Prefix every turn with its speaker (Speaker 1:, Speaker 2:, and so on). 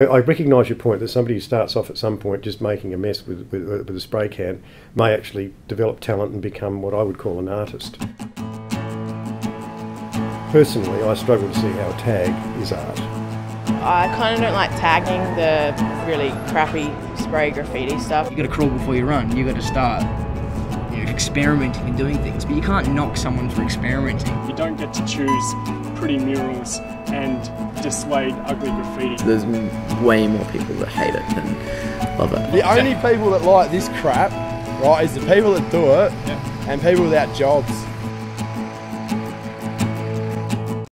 Speaker 1: I recognise your point that somebody who starts off at some point just making a mess with, with, uh, with a spray can may actually develop talent and become what I would call an artist. Personally, I struggle to see how a tag is art.
Speaker 2: I kind of don't like tagging the really crappy spray graffiti stuff.
Speaker 3: You got to crawl before you run. You got to start you know, experimenting and doing things, but you can't knock someone for experimenting.
Speaker 4: You don't get to choose pretty murals and dissuade ugly graffiti.
Speaker 5: There's way more people that hate it than love it.
Speaker 6: The only people that like this crap, right, is the people that do it and people without jobs.